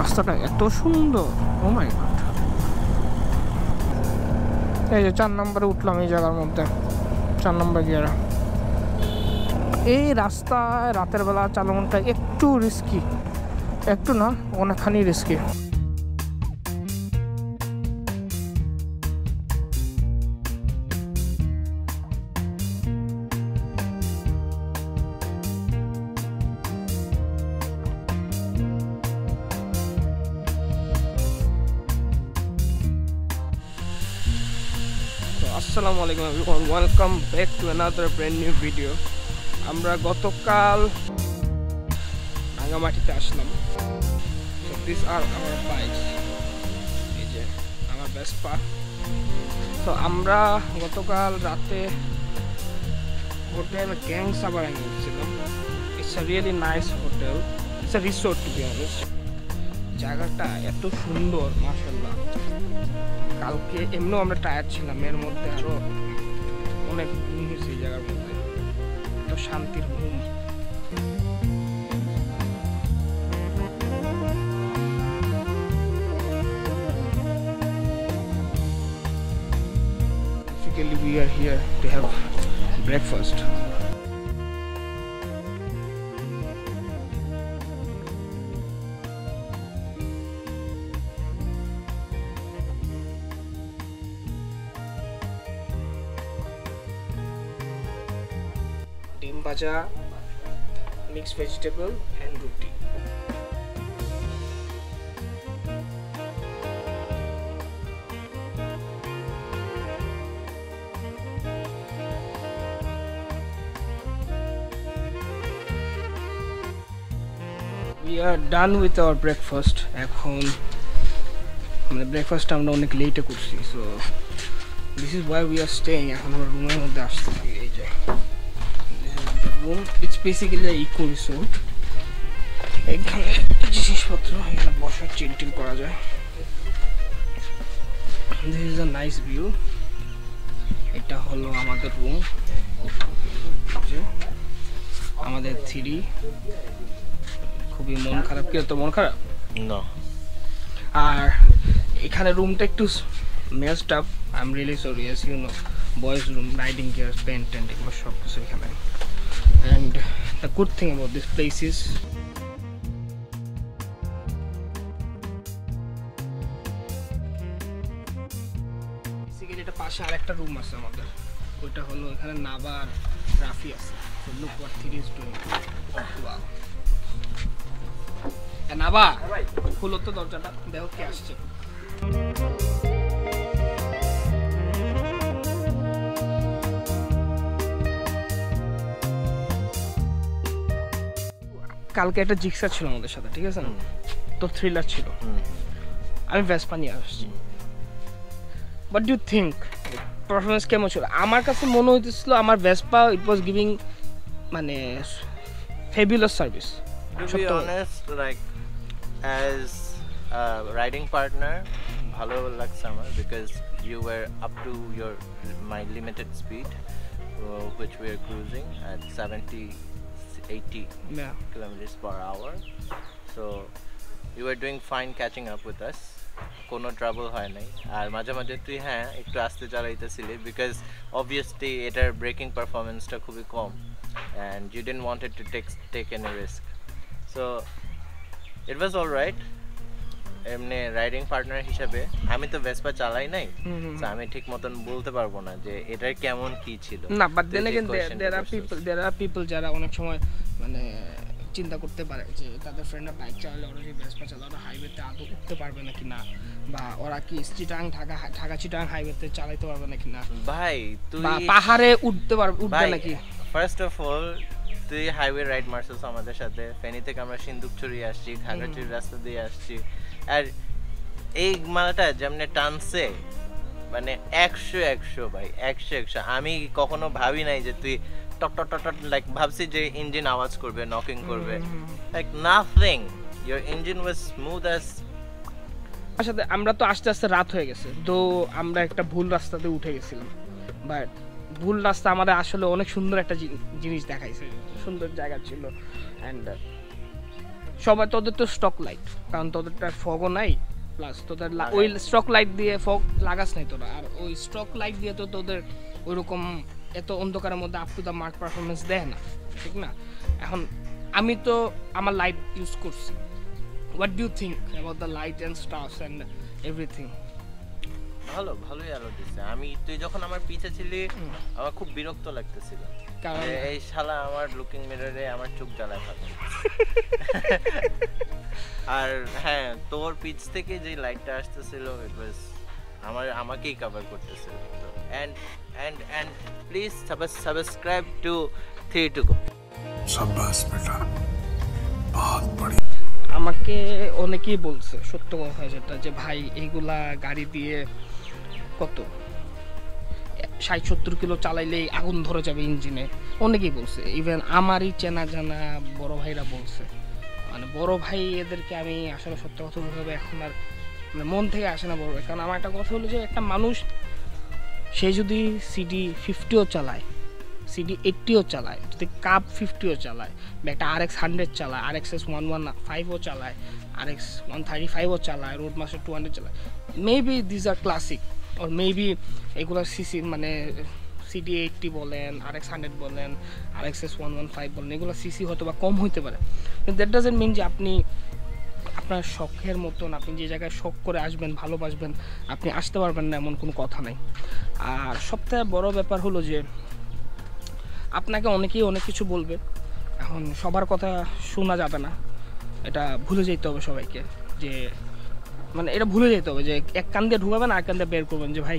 রাস্তাটা এত সুন্দর। ও মাই গড এই যে চার নম্বরে উঠলাম এই জায়গার মধ্যে। চার নম্বর গিয়ারা। এই রাস্তায় রাতের বেলা চালানোটা একটু রিস্কি একটু না, অনেকখানি রিস্কি আসসালামু আলাইকুম everyone welcome back to another brand new video আমরা গতকাল রাঙামাটিতে আসলাম। দিস আর আমার বাইকস এই যে আমার বেসপা তো আমরা গতকাল রাতে হোটেল গ্যাং সাবারে গিয়েছিলাম। It's a really nice hotel it's a resort to be honest জায়গাটা এত সুন্দর মাসাল্লাহ কালকে এমনিও আমরা টায়ার ছিলাম এর মধ্যে আরও অনেক ঘুম হয়েছে এই জায়গার মধ্যে। তো শান্তির ঘুম। Basically, we are here to have breakfast. ভাজা mixed vegetable and ruti we are done with our breakfast এখন মানে ব্রেকফাস্ট আমরা অনেক লেটে করছি so this is why we are staying এখন আমরা রুমের মধ্যে আসছি এই যে। Room it's basically eco resort এখানে জিনিসপত্র এখানে বসার চিল টিল করা যায়। This is a nice view এটা হলো আমাদের রুম আমাদের থ্রি। খুবই মন খারাপ। কি তো মন খারাপ? No. আর এখানে রুমটা একটু messed up I am really sorry you know boys room riding gear pen tent এগুলো সব কিছু এখানে। Thing about this place is basically এটা পাশে আরেকটা রুম আছে আমাদের। ওইটা হলো এখানে নাবার রাফি আছে। তো look what three is doing wow নাবা খুলো তো দরজাটা, দেখো কে আসছে। কালকে একটা জিক্সা ছিল আমাদের সাথে ঠিক আছে না? তো থ্রিলার ছিল. আমি ভেসপা নিয়ে আসছি। বাট ইউ থিঙ্ক পারফরমেন্স কেমন ছিল? আমার কাছে মনে হইতেছিল আমার ভেসপা ইট ওয়াজ গিভিং মানে fabulous service as a riding partner, ভালো লাগছে আমার because you were up to your my limited speed which we are cruising at 70, 80 yeah. kilometers per hour. So you were doing fine catching up with us. কোনো trouble হয় নাই আর মাঝে মাঝে তুই হ্যাঁ একটু আস্তে চালাইতেছিলি বিকজ অবভিয়াসলি এটার ব্রেকিং পারফরমেন্সটা খুবই কম and you didn't wanted to take take an risk so it was all right এমনি রাইডিং পার্টনার হিসাবে আমি তো ভেসপা চালাই নাই হুম, আমি ঠিক মতন বলতে পারব না যে এটার কেমন কি ছিল। না বাট দেন এগেন question আর পিপল দেয়ার আর পিপল যারা অনেক সময় মানে চিন্তা করতে পারে যে তাদের ফ্রেন্ডরা বাইক চালালে ওরা যদি ভেসপা চালালে ওরা হাইওয়েতে আদৌ উঠতে পারবে নাকি না? বা ওরা কি চিটাং ঢাকা ঢাকা চিটাং হাইওয়েতে চালাইতে পারবে নাকি না? ভাই তুই পাহাড়ে উঠতে পারবে উঠবে নাকি? ফার্স্ট অফ অল তুই হাইওয়ে রাইড মারছিস আমাদের সাথে। ফেনী থেকে আমরা সিন্দুকছড়ি আসছি খাগড়াছড়ির রাস্তা দিয়ে আসছি। আর এই মালাটা যেমনে টানছে মানে একশো একশো ভাই একশো একশো। আমি কখনো ভাবি নাই যে তুই টক টক টক টক লাইক ভাবছি যে ইঞ্জিন আওয়াজ করবে নকিং করবে। Like nothing your engine was smooth as আমার সাথে আমরা তো আস্তে আস্তে রাত হয়ে গেছে তো আমরা একটা ভুল রাস্তাতে উঠে গেছিলাম। বাট ভুল রাস্তা আমাদের আসলে অনেক সুন্দর একটা জিনিস দেখাইছে সুন্দর জায়গা ছিল। অ্যান্ড সবাই তোদের তো স্টক লাইট কারণ তোদের তো ফগও নাই প্লাস তোদের ওই। স্টক লাইট দিয়ে ফগ লাগাস নাই তোরা। আর ওই স্টক লাইট দিয়ে তো তোদের ওইরকম এত অন্ধকারের মধ্যে up to the mark performance দেয় না, ঠিক না? এখন আমি তো আমার লাইট ইউজ করছি। What do think about the light and stars and everything ভালো ভালোই আলো দিছে। আমি তুই যখন আমার পিছে ছিলি আমার খুব বিরক্ত লাগতেছিল। কারণ? এই শালা আমার লুকিং মিররে আমার চোখ জ্বালায় থাকে আর হ্যাঁ তোর পিছ থেকে যে লাইটটা আসতেছিল ইট ওয়াজ আমার আমাকেই কভার করতেছিল। And and and please subscribe to three two go সাব্বাস বেটা বহুত বড়। আমাকে অনেকেই বলছে সত্য কথা যেটা যে ভাই এগুলা গাড়ি দিয়ে কত? ষাট, সত্তর কিলো চালাইলেই আগুন ধরে যাবে ইঞ্জিনে। অনেকেই বলছে ইভেন আমারই চেনা জানা বড় ভাইরা বলছে। মানে বড় ভাই এদেরকে আমি আসলে সত্য কথা বলতে এখন আর মানে মন থেকে আসে না বড় ভাই। কারণ আমার একটা কথা হলো যে, একটা মানুষ, সে যদি সিডি ফিফটিও চালায় সিডি এইটটিও চালায়, যদি কাপ ফিফটিও চালায়, বা একটা আর এক্স হান্ড্রেড চালায় R X S one one ফাইভও চালায় আর এক্স ওয়ান থার্টি ফাইভও চালায় রোড মাস্টার টু হান্ড্রেড চালায় maybe these are classic or maybe এগুলো সিসি মানে সিডি এইটটি বলেন আর এক্স হান্ড্রেড বলেন R X S one one five বলেন, এগুলো সিসি হয়তো বা কম হইতে পারে। কিন্তু দ্যাট ডাজেন্ট মিন যে আপনি আপনার শখের মতন, আপনি যে জায়গায় শখ করে আসবেন, ভালোবাসবেন, আপনি আসতে পারবেন না এমন কোনো কথা নাই। আর সবথেকে বড় ব্যাপার হলো যে আপনাকে অনেকেই অনেক কিছু বলবে, এখন সবার কথা শোনা যাবে না। এটা ভুলে যেতে হবে সবাইকে যে মানে এটা ভুলে যেতে হবে যে এক কান দিয়ে ঢুকাবেন আর কান দিয়ে বের করবেন যে ভাই,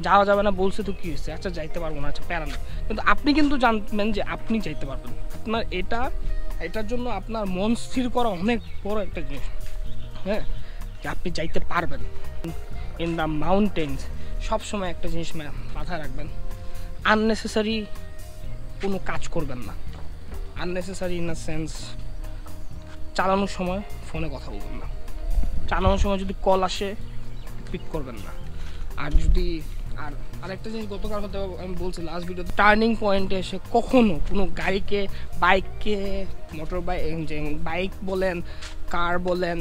যাওয়া যাবে না বলছে তো কী হয়েছে? আচ্ছা যাইতে পারব না আচ্ছা প্যারা না। কিন্তু আপনি কিন্তু জানবেন যে আপনি যাইতে পারবেন। আপনার এটা, এটার জন্য আপনার মন স্থির করা অনেক বড় একটা জিনিস। হ্যাঁ? যে আপনি যাইতে পারবেন। ইন দ্য মাউন্টেন্স সবসময় একটা জিনিস মাথায় রাখবেন। আননেসেসারি কোনো কাজ করবেন না। আননেসেসারি ইন দ্য সেন্স চালানোর সময় ফোনে কথা বলবেন না। চালানোর সময় যদি কল আসে পিক করবেন না। আর যদি, আর আরেকটা জিনিস গতকাল হতে আমি বলছি লাস্ট ভিডিও টার্নিং পয়েন্টে এসে কখনো কোনো গাড়িকে বাইককে মোটর বাইক বাইক বলেন কার বলেন,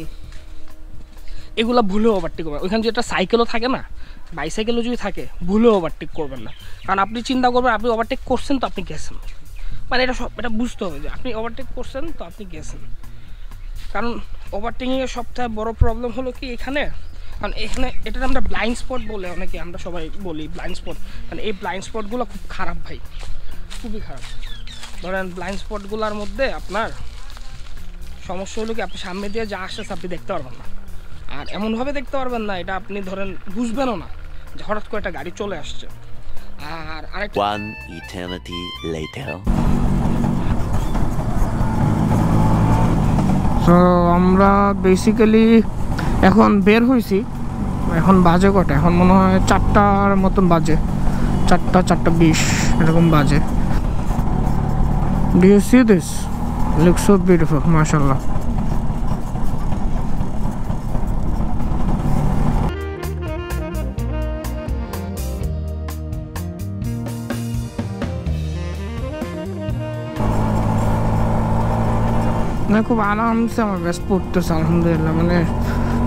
এগুলো ভুলে ওভারটেক করবেন ওইখানে যেটা সাইকেলও থাকে না বাইসাইকেলও যদি থাকে ভুলে ওভারটেক করবেন না। কারণ আপনি চিন্তা করবেন, আপনি ওভারটেক করছেন তো আপনি গেছেন। মানে এটা সব, এটা বুঝতে হবে যে আপনি ওভারটেক করছেন তো আপনি গেছেন। কারণ ওভারটেকিংয়ের সবথেকে বড় প্রবলেম হলো কি এখানে? কারণ এখানে এটা আমরা ব্লাইন্ড স্পট বলে অনেকে আমরা সবাই বলি ব্লাইন্ড স্পট মানে এই ব্লাইন্ড স্পটগুলো খুব খারাপ ভাই, খুবই খারাপ। ধরেন ব্লাইন্ড স্পটগুলোর মধ্যে আপনার সমস্যা হলো কি আপনি সামনে দিয়ে যা আসছে আপনি দেখতে পারবেন না। আর এমনভাবে দেখতে পারবেন না, এটা আপনি ধরেন বুঝবেনও না যে হঠাৎ করে একটা গাড়ি চলে আসছে। আর আরেকটা তো আমরা বেসিক্যালি এখন বের হয়েছি এখন বাজে কটা? এখন মনে হয় চারটার মতন বাজে। চারটা চারটা বিশ, এরকম বাজে। Do you see this look so beautiful মাশাল্লাহ মানে খুব আরামসে আমার ব্যাস পড়তেছে, আলহামদুলিল্লাহ। মানে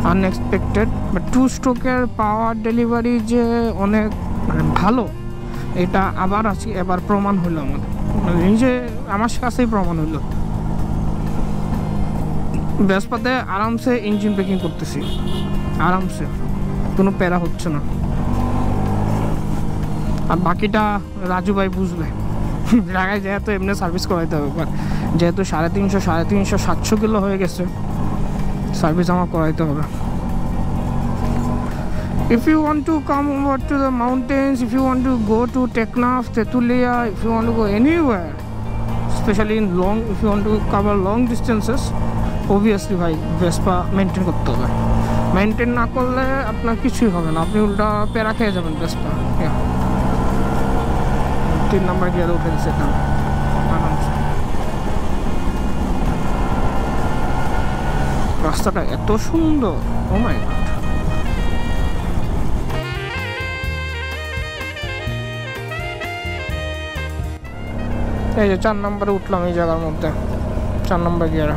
আনএক্সপেক্টেড বাট টু স্ট্রোকের পাওয়ার ডেলিভারি যে অনেক মানে ভালো, এটা আবার আজকে এবার প্রমাণ হলো আমার মানে নিজে আমার কাছেই প্রমাণ হলো। ব্যাসপাতে আরামসে ইঞ্জিন ব্রেকিং করতেছি। আরামসে, কোনো প্যারা হচ্ছে না। আর বাকিটা রাজু ভাই বুঝবে। জায়গায় যেহেতু এমনি সার্ভিস করাইতে হবে যেহেতু সাড়ে তিনশো সাড়ে তিনশো, সাতশো কিলো হয়ে গেছে সার্ভিস আমার করাইতে হবে। If you want to come over to the mountains if you want to go to Teknaf Tetulia if you want to go anywhere specially in long if you want to cover long distances obviously ভাই Vespa maintain করতে হবে। Maintain না করলে আপনার কিছুই হবে না, আপনি উল্টা প্যারা খেয়ে যাবেন ভেসপা তিন নাম্বার গিয়ার উঠে দিচ্ছে রাস্তাটা এত সুন্দর। ও মাই গড এই যে চার নম্বরে উঠলাম এই জায়গার মধ্যে। চার নম্বর গিয়ারা।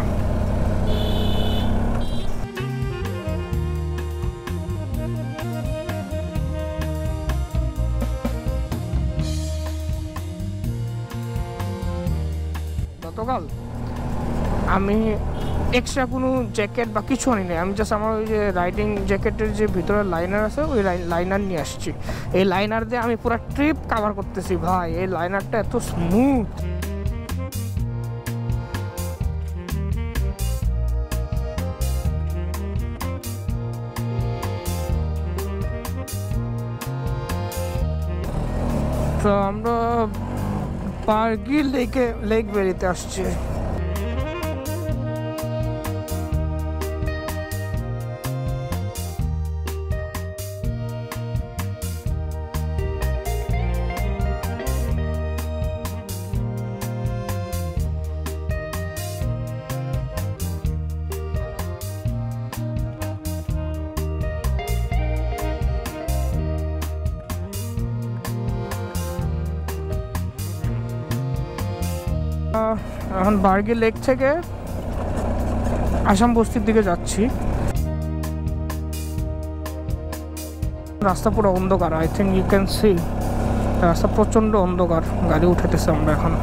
গতকাল আমি এক্সট্রা কোনো জ্যাকেট বা কিছু আনি নাই। আমি জাস্ট আমার ওই যে রাইডিং জ্যাকেটের যে ভিতরে লাইনার আছে, ওই লাইনার নিয়ে আসছি। এই লাইনার দিয়ে আমি পুরো ট্রিপ কাভার করতেছি ভাই। এই লাইনারটা এত স্মুথ তো আমরা পার্গি লেকে লেক বেরিতে আসছি। এখন বার্গি লেক থেকে আসাম বস্তির দিকে যাচ্ছি। রাস্তা পুরো অন্ধকার I think you can see রাস্তা প্রচণ্ড অন্ধকার, গাড়ি উঠাতেছে আমরা এখন।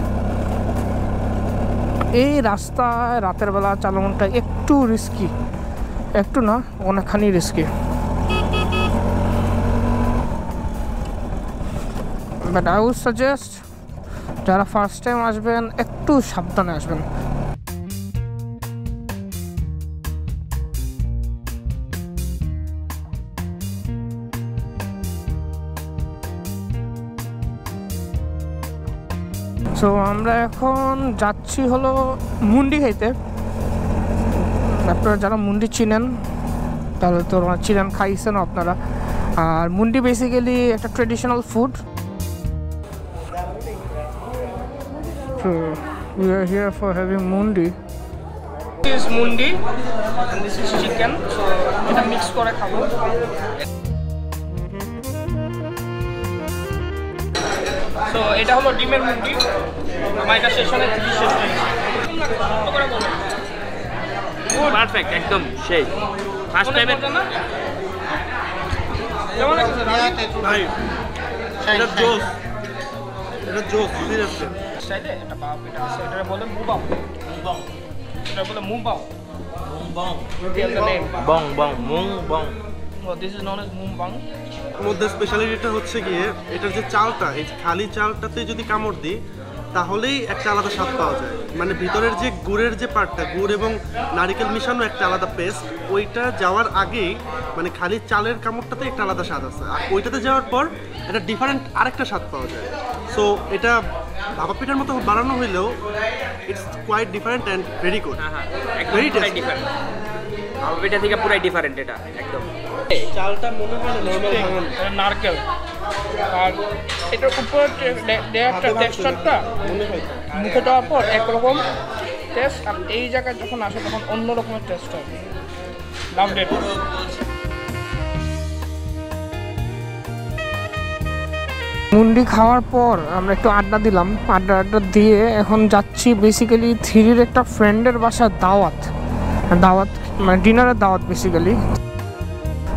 এই রাস্তায় রাতের বেলা চালানোটা একটু রিস্কি একটু না, অনেকখানি risky but I would suggest যারা ফার্স্ট টাইম আসবেন, একটু সাবধানে আসবেন। সো আমরা এখন যাচ্ছি হলো মুন্ডি খাইতে। আপনারা যারা মুন্ডি চিনেন, তাহলে তো চিনেন খাইছেন আপনারা। আর মুন্ডি বেসিক্যালি একটা traditional food So we are here for having mundi. This is mundi and this is chicken. So এটা মিক্স করে খাব। So এটা হলো ডিমের মুন্ডি। আমার এটা শেষ গেছে। কত করে বলবেন? পারফেক্ট একদম সেই ফার্স্ট টাইমে পড়ছে না? কেমন লাগছে? ভাই এটা জোস এটা জোস সিরিয়াসলি স্টাইলে একটা বাপ এটা আছে এটা বলে মুবাও। মুবাও। এটা বলে the name. বং বং মুং বং। Oh, this is known as মধ্যে স্পেশালিটিটা হচ্ছে গিয়ে এটার যে চালটা এই খালি চালটাতে যদি কামড় দিই তাহলেই একটা আলাদা স্বাদ পাওয়া যায়। মানে ভিতরের যে গুড়ের যে পার্টটা গুড় এবং নারিকেল মিশানো একটা আলাদা পেস্ট ওইটা যাওয়ার আগেই মানে খালি চালের কামড়টাতে একটা আলাদা স্বাদ আছে। আর ওইটাতে যাওয়ার পর একটা ডিফারেন্ট আরেকটা স্বাদ পাওয়া যায়। সো এটা ভাপা পিঠার মতো বানানো হইলেও it's quite different and very good হ্যাঁ হ্যাঁ Very ডিফারেন্ট আমার পিঠা থেকে পুরাই ডিফারেন্ট এটা একদম। চালটা মনে হয় নর্মাল এটা নারকেল। আর এটার উপর দেওয়া টেক্সচারটা মনে হয়। মুখে দেওয়ার পর একরকম টেস্ট আর এই জায়গায় যখন আসে তখন অন্য রকমের টেস্ট হয় লাভ মুন্ডি খাওয়ার পর আমরা একটু আড্ডা দিলাম। আড্ডা আড্ডা দিয়ে এখন যাচ্ছি বেসিক্যালি থ্রির একটা ফ্রেন্ডের বাসার দাওয়াত। দাওয়াত মানে ডিনারের দাওয়াত বেসিক্যালি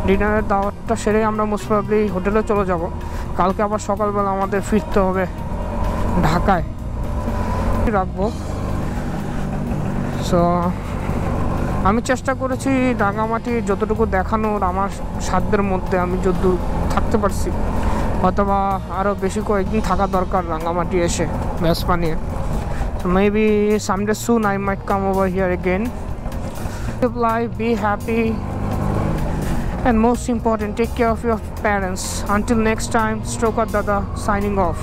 ডিনারের দাওয়াতটা সেরে আমরা মোস্ট হোটেলে চলে যাব। কালকে আবার সকালবেলা আমাদের ফিরতে হবে ঢাকায়। রাখব। সো আমি চেষ্টা করেছি রাঙামাটি যতটুকু দেখানোর আমার সাধ্যের মধ্যে আমি যত থাকতে পারছি। অথবা আরও বেশি কয়েকদিন থাকা দরকার রাঙামাটি এসে ব্যাস বানিয়ে তো maybe someday soon I might come over here again life be happy and most important take care of your parents until next time stroke of Dada signing off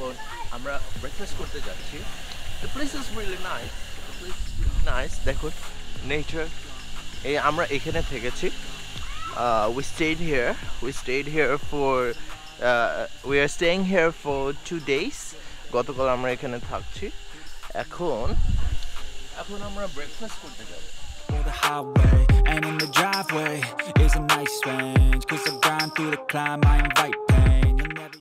এখন আমরা ব্রেকফাস্ট করতে যাচ্ছি। The place is really nice place nice দেখুন nature এই আমরা এখানে থেকেছি। We stayed here we stayed here for we are staying here for two days গতকাল আমরা এখানে থাকছি। এখন এখন আমরা ব্রেকফাস্ট করতে যাব। For the highway And in the driveway is a nice range Cause I grind through the climb, I invite